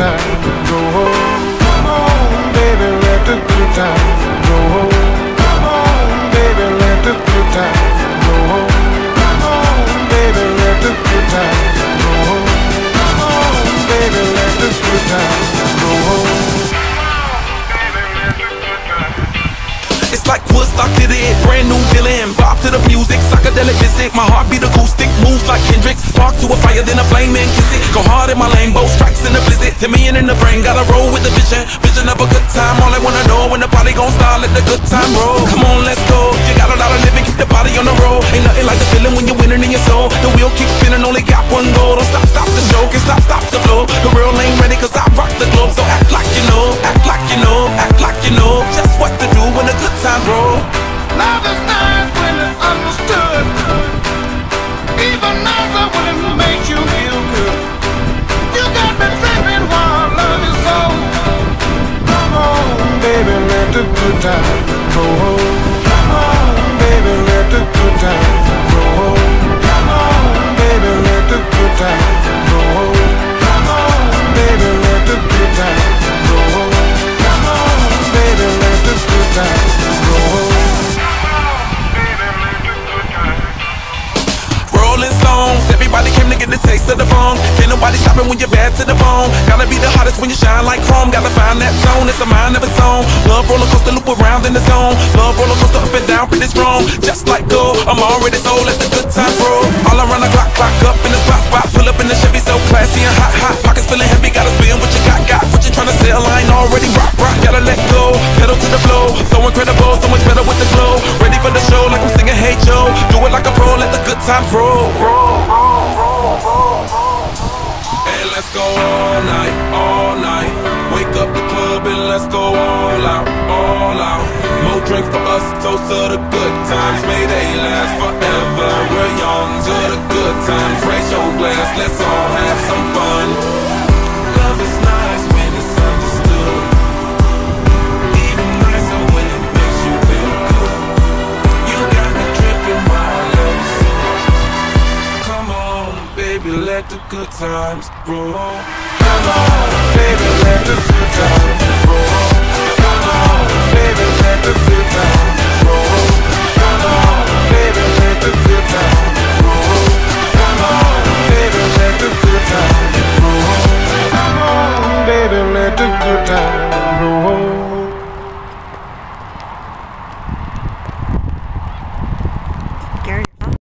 times Like Woodstock did it, brand new feeling. Bop to the music, psychedelic visit. My heart beat acoustic, moves like Kendrick. Spark to a fire, then a flame and kiss it. Go hard in my lane, both strikes in the blizzard. Timmy in the brain, gotta roll with the vision. Vision of a good time, all I wanna know when the party gon' start, let the good time roll. Come on, let's go. You got a lot of living, keep the body on the road. Ain't nothing like the feeling when you're winning in your soul. The wheel keeps spinning, only got one goal. Don't stop, stop the show, can stop, stop the flow. The real ain't ready, cause I Love is nice when it's understood. Even nicer when it makes you feel good. You got me tripping while love. Come on, baby, let the good times to taste of the bone. Can't nobody stop it when you're bad to the bone. Gotta be the hottest when you shine like chrome. Gotta find that zone, it's a mind of its own. Love roller coaster, loop around in the zone. Love roller coaster up and down, pretty strong. Just like gold, I'm already sold. Let the good times roll. All around the clock, clock up in the spot, spot. Pull up in the Chevy, so classy and hot, hot. Pockets feeling heavy, gotta spin what you got, got. What you tryna sell, I ain't already rock, rock. Gotta let go, pedal to the flow. So incredible, so much better with the flow. Ready for the show, like I'm singing Hey Joe. Do it like a pro, let the good times roll. And go all night, all night. Wake up the club and let's go all out, all out. More drinks for us, toast to the good times. May they last forever. We're young to the good times. Raise your glass, let's all let the good times roll. Come on,